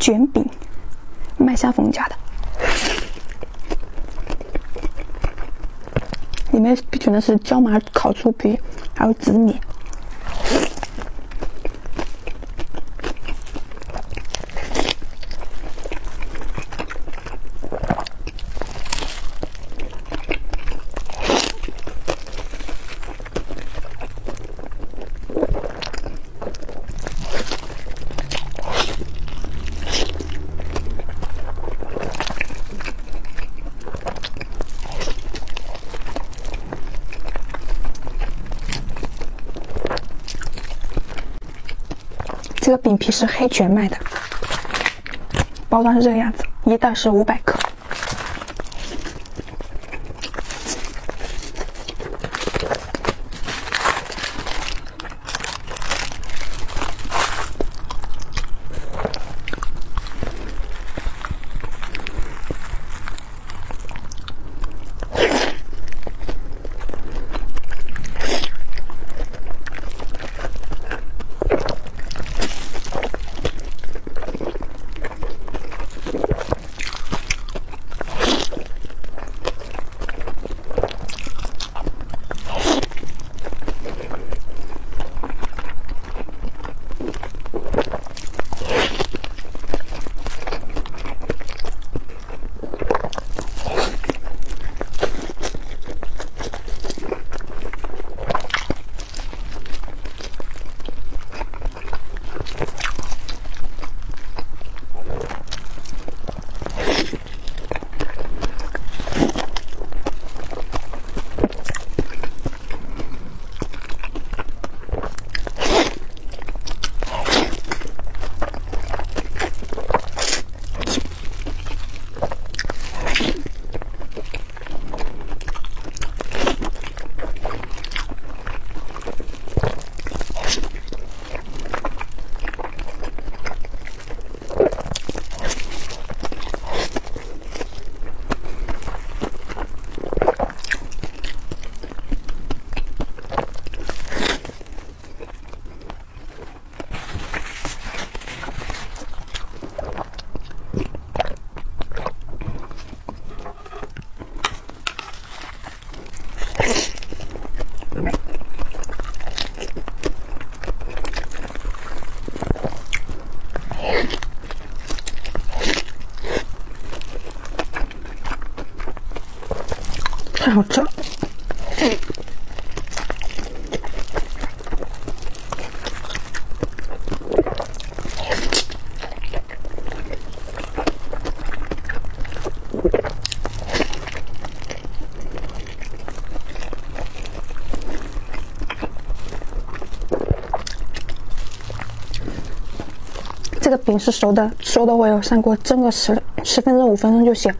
卷饼，麦香风家的，里面卷的是椒麻烤猪皮，还有紫米。饼皮是黑全麦的，包装是这个样子，一袋是五百克。太好吃了！这个饼是熟的，熟的我有上锅蒸个十十分钟、五分钟就行。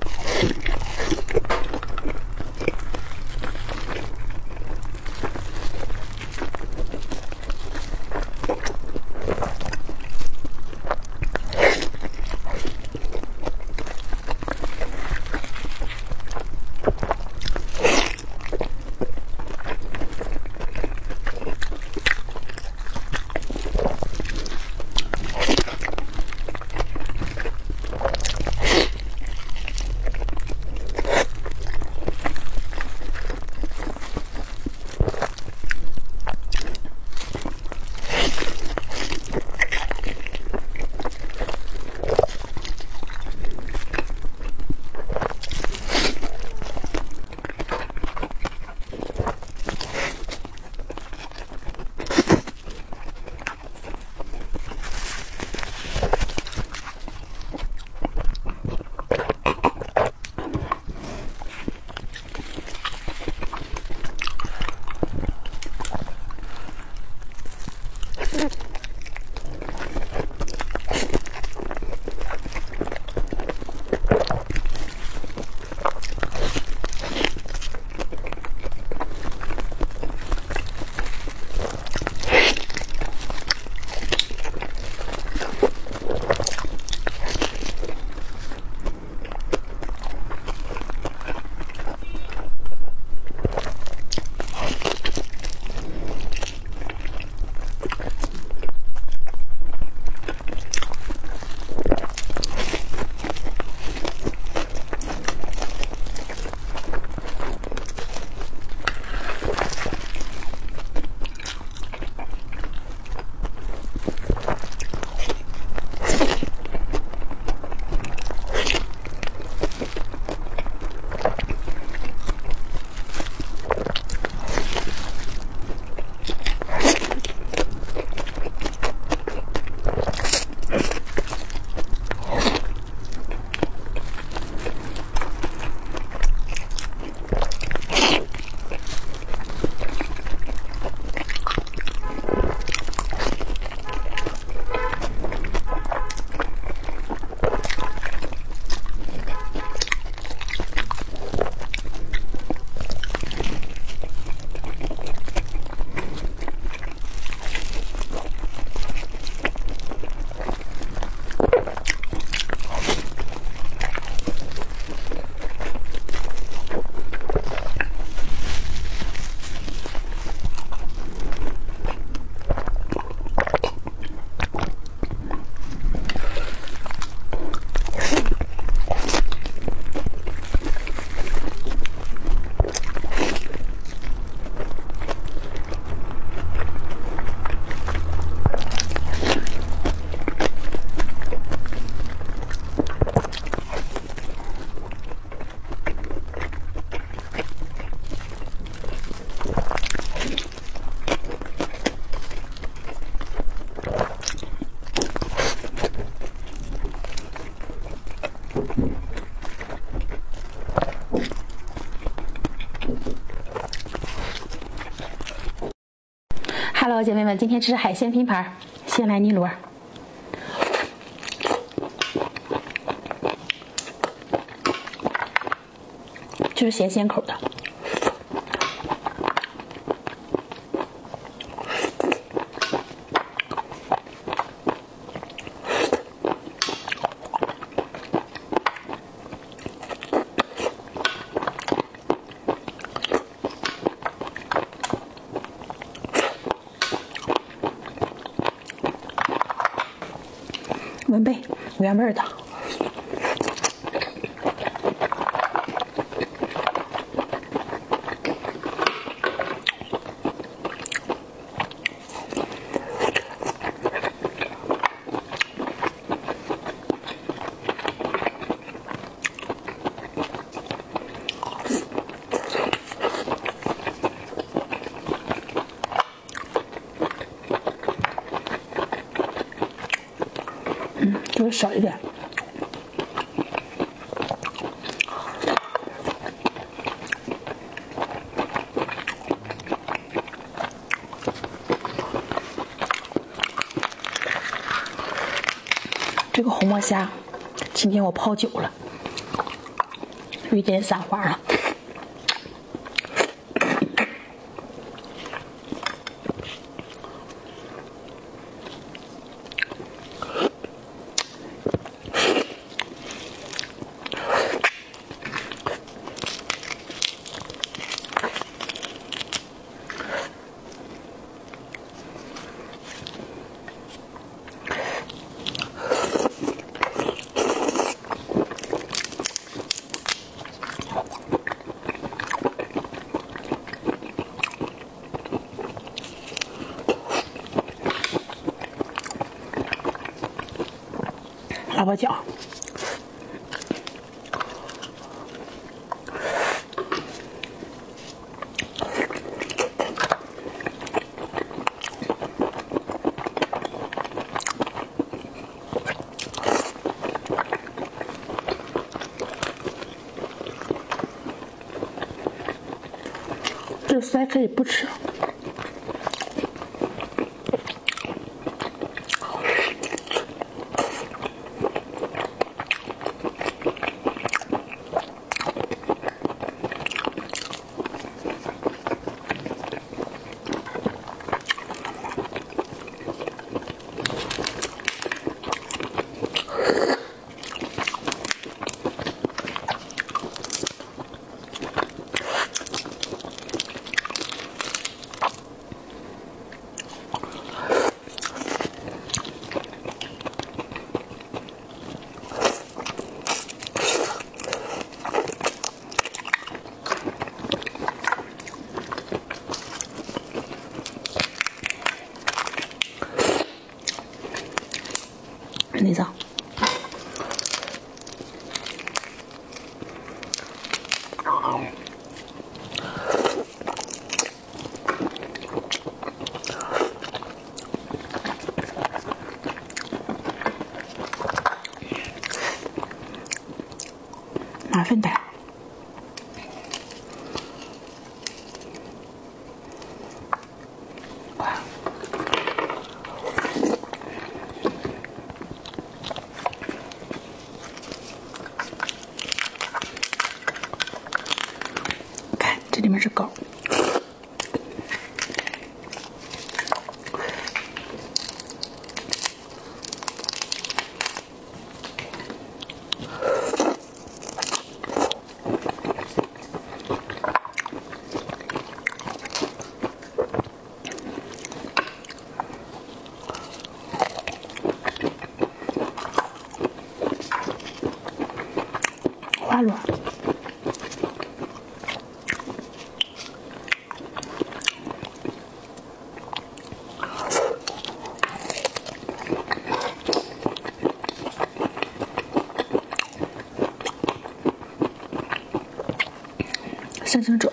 姐妹们，今天吃海鲜拼盘，先来泥螺，就是咸鲜口的。贝原味的，嗯，就是少一点。这个红墨虾，今天我泡久了，有一点散花了。萝卜脚，这个菜可以不吃。申请者，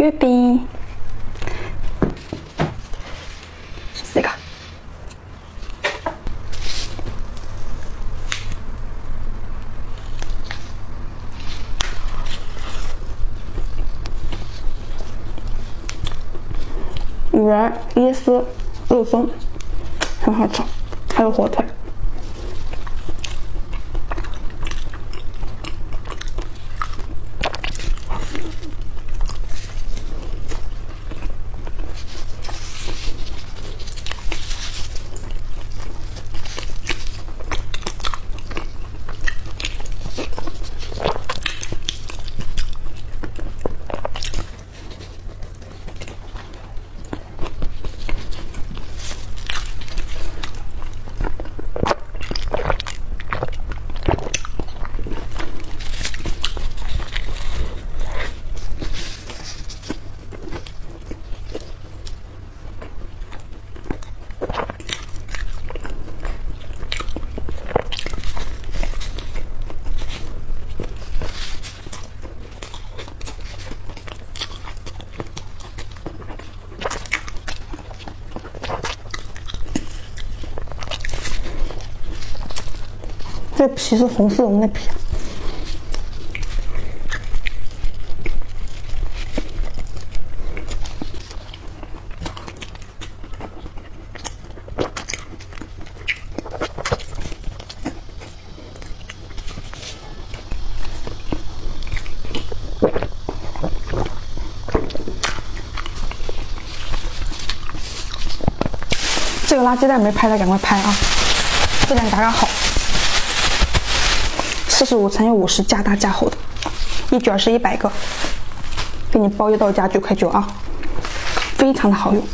月饼是这个，圆椰丝肉松，很好吃，还有火腿。这皮是红丝绒的皮。这个垃圾袋没拍的赶快拍啊！质量嘎嘎好，四十五乘以五十，加大加厚的，一卷是一百个，给你包邮到家九块九啊，非常的好用。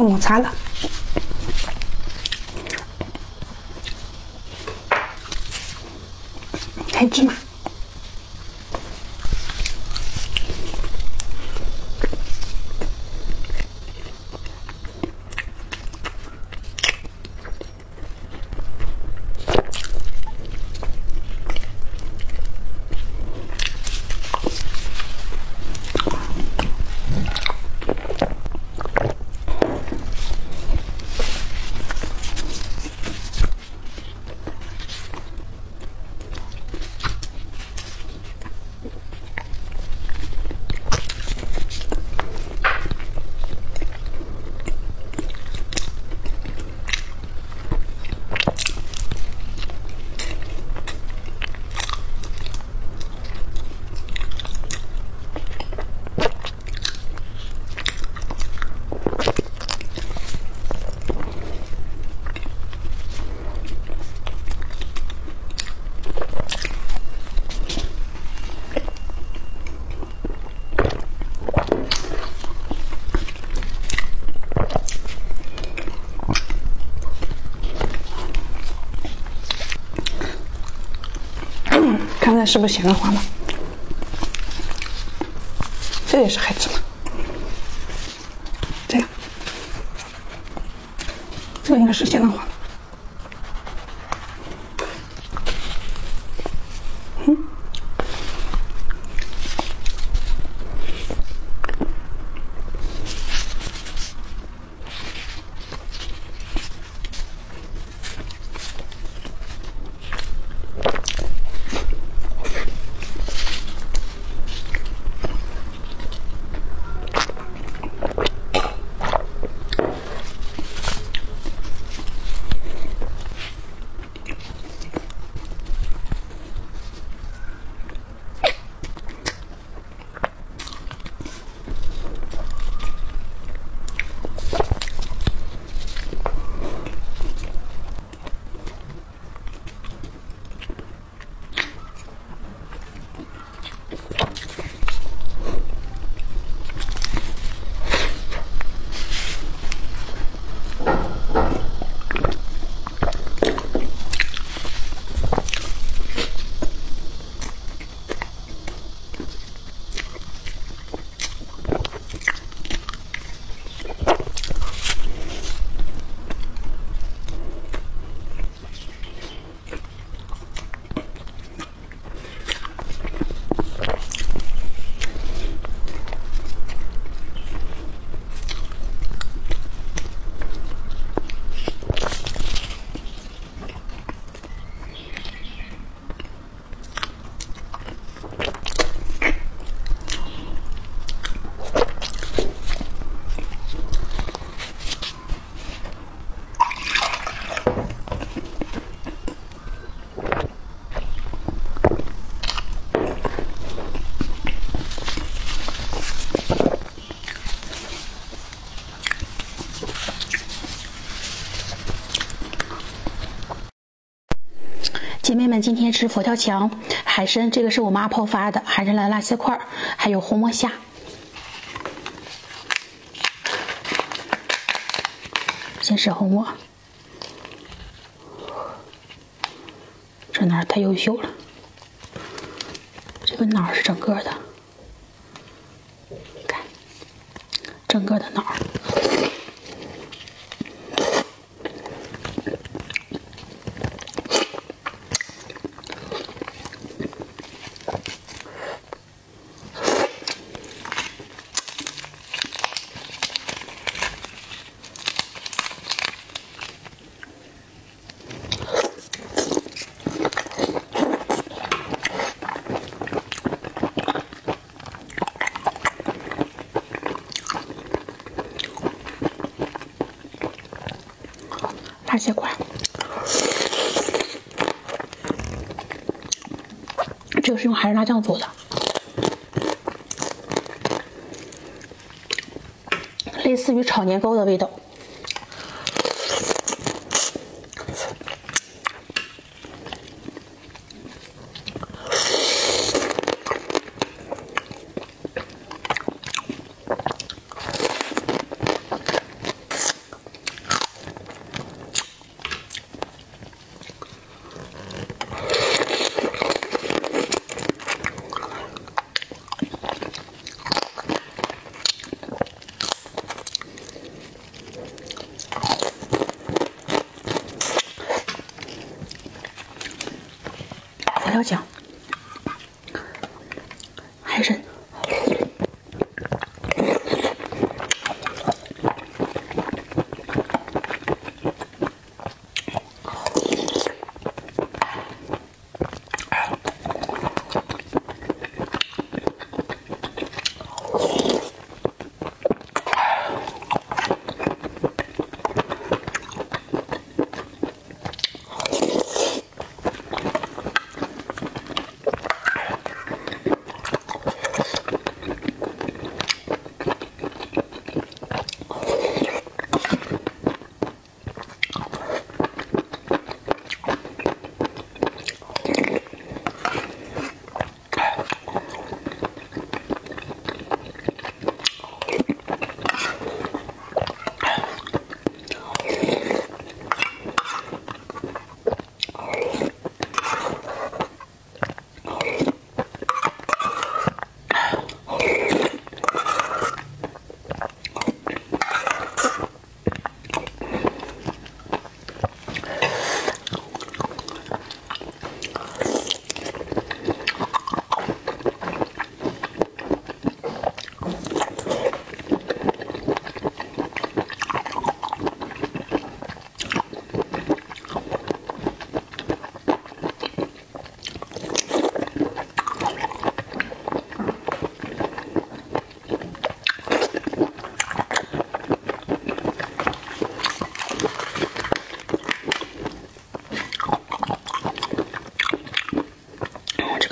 抹茶了，黑芝麻。是不是咸蛋黄的？这也是黑芝麻，这样，这个应该是咸蛋黄。今天吃佛跳墙、海参，这个是我妈泡发的海参来辣蟹块，还有红魔虾。先吃红魔，这哪太优秀了，这个脑是整个的，看，整个的脑。这块，这个是用海参辣酱做的，类似于炒年糕的味道。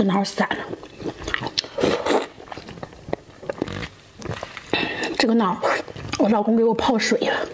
脑散了，这个脑，我老公给我泡水了。